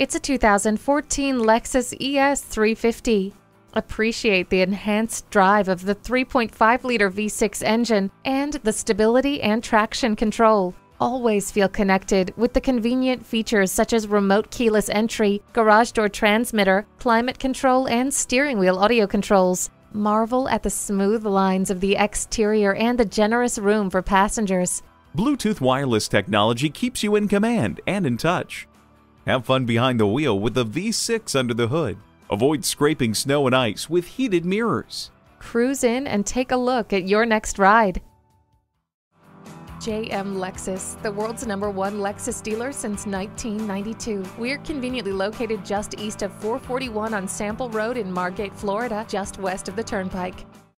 It's a 2014 Lexus ES 350. Appreciate the enhanced drive of the 3.5 liter V6 engine and the stability and traction control. Always feel connected with the convenient features such as remote keyless entry, garage door transmitter, climate control, and steering wheel audio controls. Marvel at the smooth lines of the exterior and the generous room for passengers. Bluetooth wireless technology keeps you in command and in touch. Have fun behind the wheel with the V6 under the hood. Avoid scraping snow and ice with heated mirrors. Cruise in and take a look at your next ride. JM Lexus, the world's number one Lexus dealer since 1992. We're conveniently located just east of 441 on Sample Road in Margate, Florida, just west of the Turnpike.